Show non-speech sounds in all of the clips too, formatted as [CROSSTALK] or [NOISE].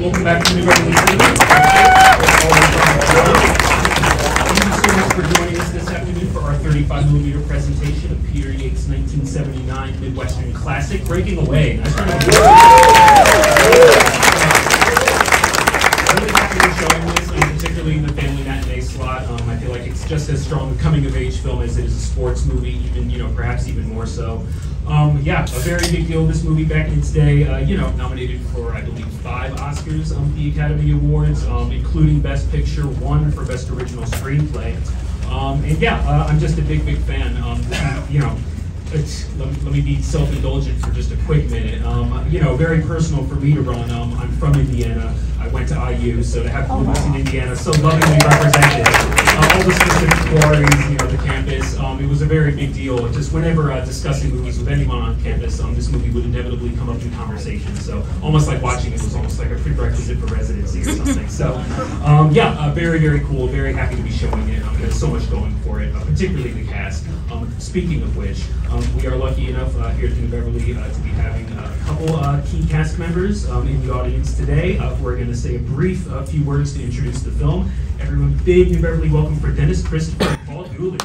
Welcome back to New Beverly Thank you so much for joining us this afternoon for our 35 millimeter presentation of Peter Yates' 1979 Midwestern classic, Breaking Away. Nice round of. Really happy to showing this, um, particularly the just as strong a coming of age film as it is a sports movie, even you know perhaps even more so. Um, yeah, a very big deal. This movie back in its day, uh, you know, nominated for I believe five Oscars on the Academy Awards, um, including Best Picture, one for Best Original Screenplay. Um, and yeah, uh, I'm just a big, big fan. Um, you know, let, me, let me be self-indulgent for just a quick minute. Um, you know, very personal for me to run. I'm from Indiana. I went to IU, so to have Columbus in Indiana so lovingly represented, uh, all the specific quarries, you know, the campus, um, it was a very big deal. Just whenever uh, discussing movies with anyone on campus, um, this movie would inevitably come up in conversation. So almost like watching it was almost like a prerequisite for residency or something. So um, yeah, uh, very, very cool. Very happy to be showing it. Um, there's so much going for it, uh, particularly the cast. Um, speaking of which, um, we are lucky enough uh, here at New Beverly uh, to be having a couple uh, key cast members um, in the audience today uh, who are going to say a brief uh, few words to introduce the film. Everyone, big New Beverly welcome for Dennis Christopher and Paul Dooley.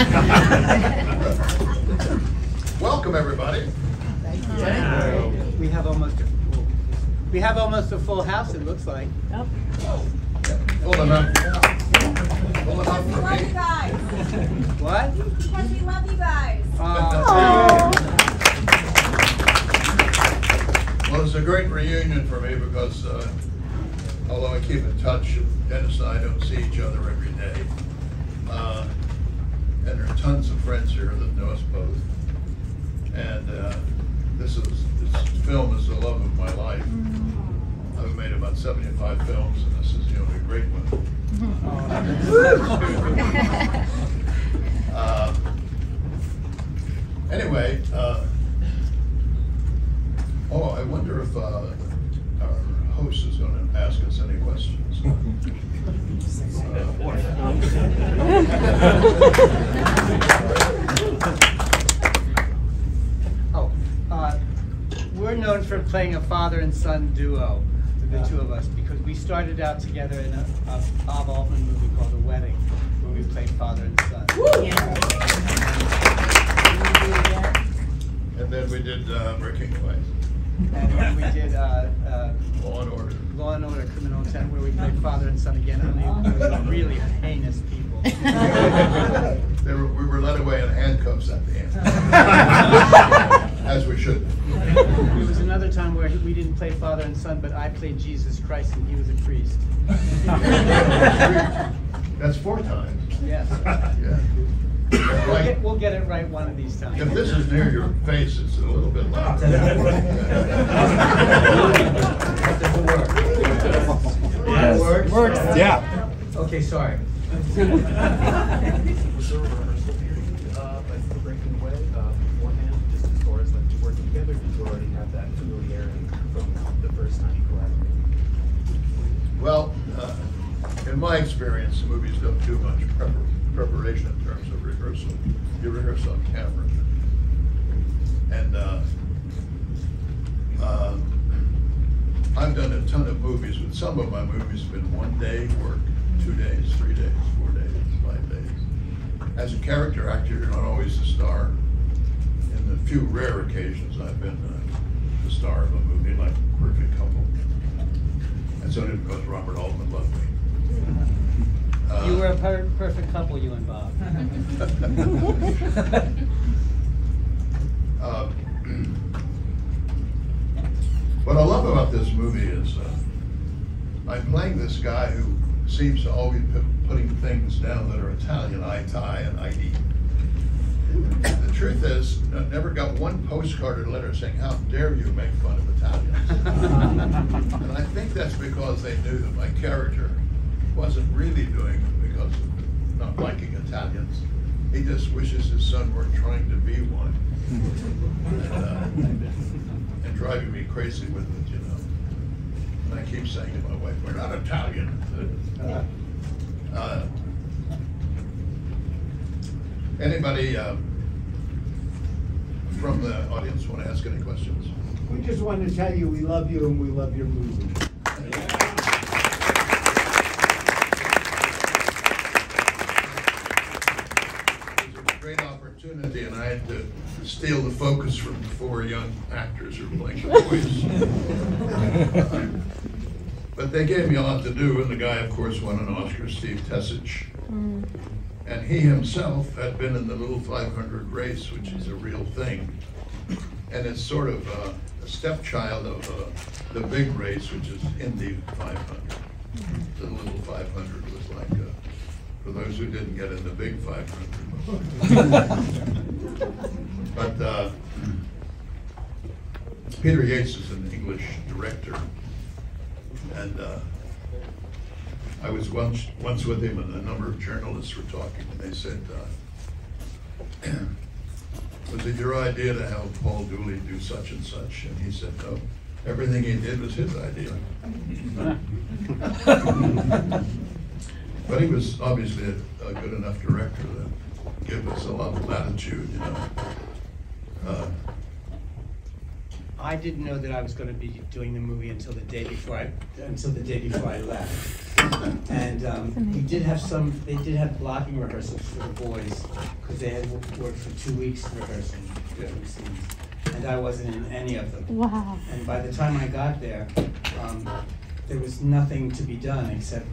[LAUGHS] Welcome, everybody. We have almost a full, we have almost a full house, it looks like. Yep. Full enough. Full enough We for love you me. guys. [LAUGHS] What? Because we love you guys. Uh, Well, it's a great reunion for me because uh, although I keep in touch, Dennis and I don't see each other every day. Uh, And there are tons of friends here that know us both. And uh, this is, this film is the love of my life. I've made about 75 films and this is the only great one. [LAUGHS] Uh, Anyway, uh, oh, I wonder if uh, host is going to ask us any questions. [LAUGHS] Oh, uh, we're known for playing a father and son duo, the two of us, because we started out together in a, a Bob Altman movie called The Wedding, where we played father and son. And then we did uh, Breaking Away, And then we did uh, uh, Law and Order. Law and Order Criminal Intent, where we played father and son again, only we were really heinous people. [LAUGHS] They were, we were led away in handcuffs at the end, [LAUGHS] as we should. There was another time where we didn't play father and son, but I played Jesus Christ and he was a priest. That's four times. Yes. [LAUGHS] Yeah. We'll get, we'll get it right one of these times. If this is near your face, it's a little bit louder. [LAUGHS] Works? Works, yeah. Okay, sorry. Was there a rehearsal period, uh, like for breaking away, uh, beforehand, just as far as like working together, did you already have that familiarity from the first time you collaborated? Well, uh, in my experience, movies don't do much prepar- preparation in terms of rehearsal. You rehearse on camera. And uh, uh, I've done a ton of movies, but some of my movies have been one day work, two days, three days, four days, five days. As a character actor, you're not always the star. In the few rare occasions I've been uh, the star of a movie, like Perfect Couple. That's only because Robert Altman loved me. Uh, You were a per- perfect couple, you and Bob. [LAUGHS] Uh, [CLEARS THROAT] What I love about this movie is, uh, I'm playing this guy who seems to always be putting things down that are Italian, I tie and I eat. The truth is, I never got one postcard or letter saying, how dare you make fun of Italians? [LAUGHS] And I think that's because they knew that my character wasn't really doing it because of not liking Italians. He just wishes his son weren't trying to be one. And, uh, and driving me crazy with it, you know. And I keep saying to my wife, we're not Italian. Uh, Anybody uh, from the audience want to ask any questions? We just wanted to tell you we love you and we love your movie. It was a great and I had to steal the focus from the four young actors who were playing the boys. [LAUGHS] But they gave me a lot to do, and the guy, of course, won an Oscar, Steve Tesich. And he himself had been in the Little 500 race, which is a real thing. And it's sort of uh, a stepchild of uh, the big race, which is Indy 500. The Little 500 was like, uh, for those who didn't get in the big 500. [LAUGHS] But uh, Peter Yates is an English director. And uh, I was once, once with him and a number of journalists were talking and they said, uh, [CLEARS THROAT] was it your idea to have Paul Dooley do such and such? And he said, no, everything he did was his idea. [LAUGHS] But he was obviously a, a good enough director to give us a lot of latitude, you know. Uh, I didn't know that I was gonna be doing the movie until the day before I, until the day before I left. And, um, we did have some, they did have blocking rehearsals for the boys, because they had wo- worked for two weeks rehearsing different scenes. And I wasn't in any of them. Wow. And by the time I got there, um, there was nothing to be done except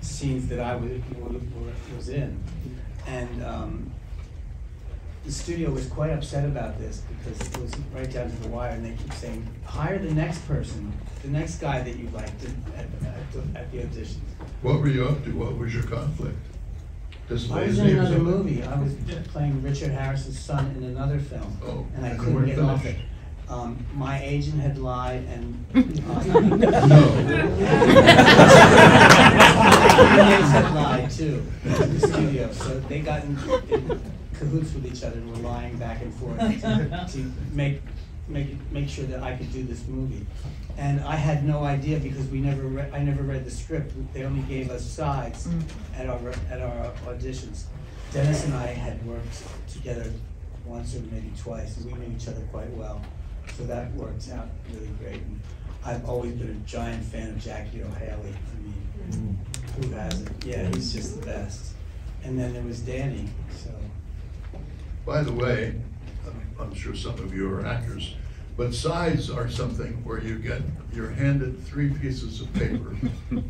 scenes that I was, was in. And, um, the studio was quite upset about this because it was right down to the wire and they keep saying, hire the next person, the next guy that you liked at, at, the- at the auditions. What were you up to? What was your conflict? Just I was in another something? movie, I was playing Richard Harris's son in another film. Oh, And I and couldn't weren't get off it. Um, my agent had lied and. [LAUGHS] uh, The [LAUGHS] [LAUGHS] agents had lied too, to the studio, so they got in in cahoots with each other and were lying back and forth to to make, make, make sure that I could do this movie. And I had no idea because we never read, I never read the script, they only gave us sides mm. at our, at our auditions. Dennis and I had worked together once or maybe twice, and we knew each other quite well. So that worked out really great. And I've always been a giant fan of Jackie Earle Haley. I mean, mm. Who has it. Yeah, he's just the best. And then there was Danny, so. By the way, I'm- I'm sure some of you are actors, but sides are something where you get, you're handed three pieces of paper,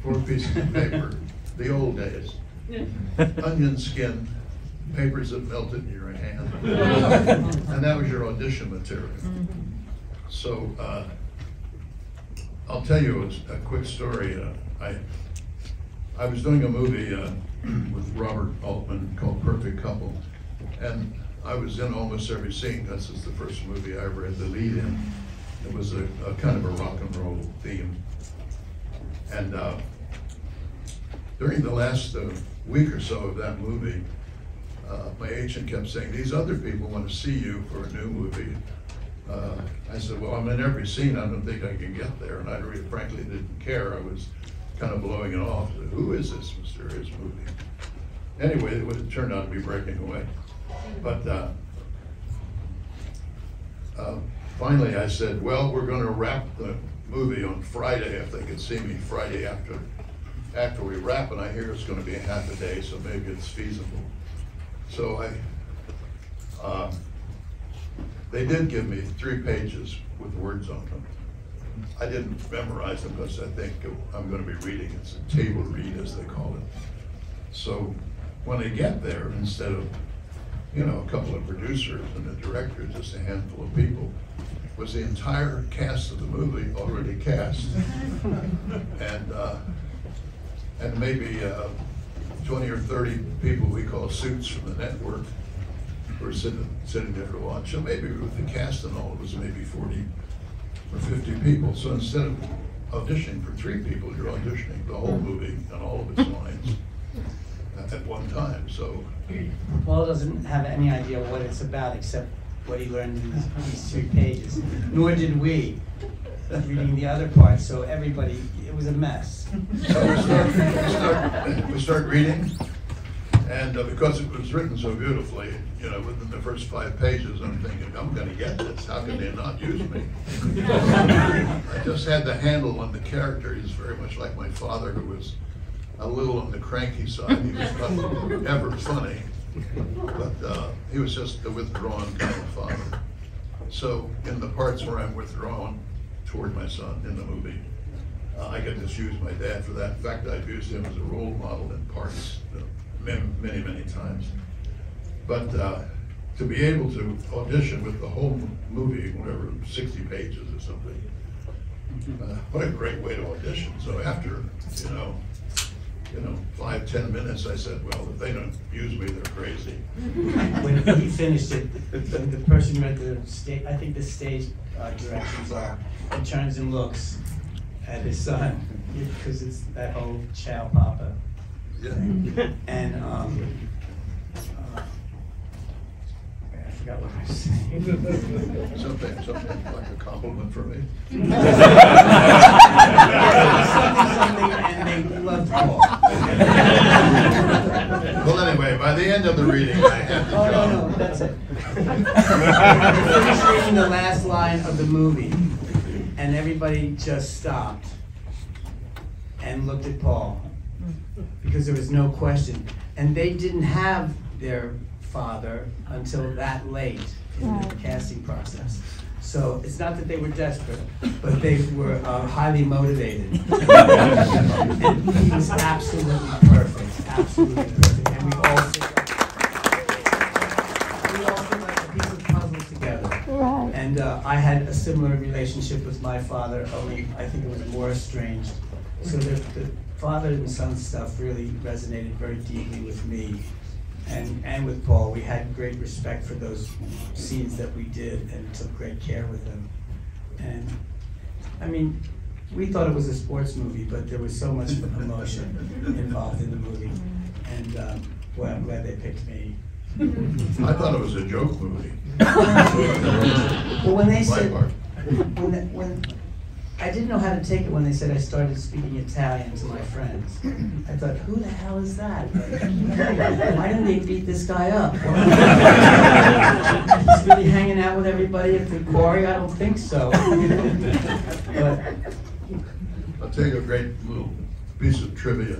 four pieces of paper, the old days. [LAUGHS] Onion skin, papers that melted in your hand. [LAUGHS] And that was your audition material. So, uh, I'll tell you a, a quick story. Uh, I, I was doing a movie, uh, [CLEARS THROAT] with Robert Altman called Perfect Couple. And I was in almost every scene. This is the first movie I ever had the lead in. It was a, a kind of a rock and roll theme. And, uh, during the last uh, week or so of that movie, uh, my agent kept saying, these other people want to see you for a new movie. Uh, I said, well, I'm in every scene, I don't think I can get there, and I really frankly didn't care, I was kind of blowing it off, who is this mysterious movie? Anyway, it would- turned out to be Breaking Away. But, uh, uh, finally I said, well, we're gonna wrap the movie on Friday, if they could see me Friday after, after we wrap, and I hear it's gonna be a half a day, so maybe it's feasible. So I, uh, they did give me three pages with words on them. I didn't memorize them because I think I'm going to be reading. It's a table read, as they call it. So when I get there, instead of you know a couple of producers and a director, just a handful of people, was the entire cast of the movie already cast, [LAUGHS] and uh, and maybe uh, 20 or 30 people we call suits from the network were sitting sitting there to watch. So maybe with the cast and all, it was maybe 40 for 50 people. So instead of auditioning for three people, you're auditioning the whole hmm. movie and all of its lines at one time. So Paul doesn't have any idea what it's about except what he learned in these, these pages. Nor did we reading the other part. So everybody, it was a mess. So we, start, we, start, we start reading and uh, because it was written so beautifully, you know, within the first five pages, I'm thinking, I'm gonna get this, how can they not use me? [LAUGHS] I just had the handle on the character, he's very much like my father, who was a little on the cranky side, he was not ever funny, but uh, he was just a withdrawn kind of father. So in the parts where I'm withdrawn toward my son in the movie, uh, I could just use my dad for that. In fact, I've used him as a role model in parts uh, many, many, many times. But uh, to be able to audition with the whole movie, whatever, sixty pages or something, uh, what a great way to audition. So after, you know, you know, five, ten minutes, I said, well, if they don't use me, they're crazy. [LAUGHS] When he finished it, the, person read the stage, I think the stage uh, directions are, he turns and looks at his son, [LAUGHS] because it's that whole ciao papa. Yeah. And, um, uh, I forgot what I was saying. Something, something like a compliment for me. Something, something, and they loved Paul. Well, anyway, by the end of the reading, I had the Oh, job. no, no, that's it. I finished reading the last line of the movie, and everybody just stopped and looked at Paul, because there was no question. And they didn't have their father until that late in the casting process. So it's not that they were desperate, but they were uh, highly motivated. [LAUGHS] And he was absolutely perfect, absolutely perfect, and we all fit we all feel like a piece of puzzle together. Right. And uh, I had a similar relationship with my father, only I think it was more estranged. So the, the father and son stuff really resonated very deeply with me and, and with Paul. We had great respect for those scenes that we did and took great care with them. And, I mean, we thought it was a sports movie, but there was so much emotion involved in the movie. And, um, boy, I'm glad they picked me. I thought it was a joke movie. [LAUGHS] Well, when they My said, part. when, when, I didn't know how to take it when they said I started speaking Italian to my friends. I thought, who the hell is that? Why didn't they beat this guy up? [LAUGHS] He's really hanging out with everybody at the quarry? I don't think so. But, I'll tell you a great little piece of trivia.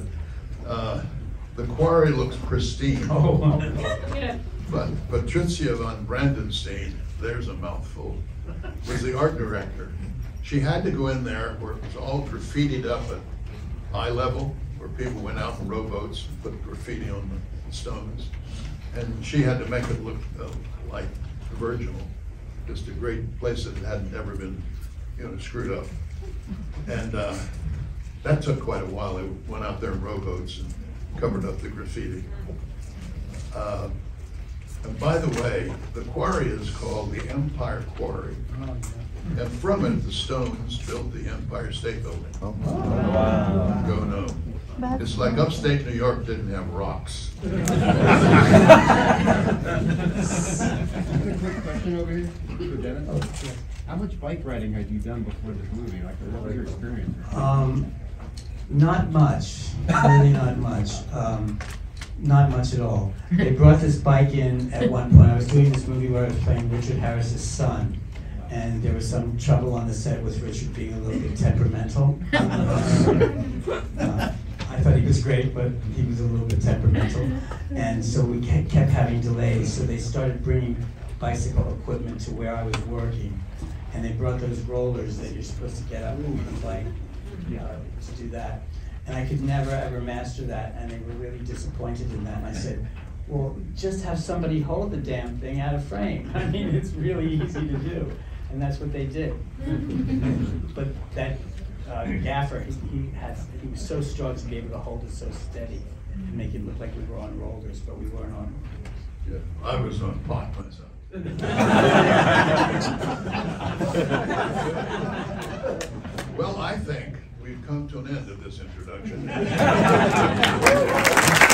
Uh, The quarry looks pristine, oh, but Patrizia von Brandenstein, there's a mouthful, was the art director. She had to go in there where it was all graffitied up at eye level, where people went out in rowboats and put graffiti on the stones. And she had to make it look uh, like Virginal, just a great place that hadn't ever been, you know, screwed up. And uh, that took quite a while. They went out there in rowboats and covered up the graffiti. Uh, And by the way, the quarry is called the Empire Quarry. And from it, the Stones built the Empire State Building. Go no. It's like upstate New York didn't have rocks. I [LAUGHS] a quick question over here for Dennis. How much bike riding had you done before this movie? Like, what was your experience? Um, not much, really not much, um, not much at all. They brought this bike in at one point, I was doing this movie where I was playing Richard Harris's son, and there was some trouble on the set with Richard being a little bit temperamental. [LAUGHS] Uh, I thought he was great, but he was a little bit temperamental, and so we kept having delays, so they started bringing bicycle equipment to where I was working, and they brought those rollers that you're supposed to get up on the bike uh, to do that. And I could never, ever master that, and they were really disappointed in that. And I said, well, just have somebody hold the damn thing out of frame. [LAUGHS] I mean, it's really easy to do. And that's what they did. [LAUGHS] But that uh, gaffer, he, he had, he was so strong to be able to hold it so steady and make it look like we were on rollers, but we weren't on. Yeah, I was on pot myself. [LAUGHS] Well, I think we've come to an end of this introduction. [LAUGHS]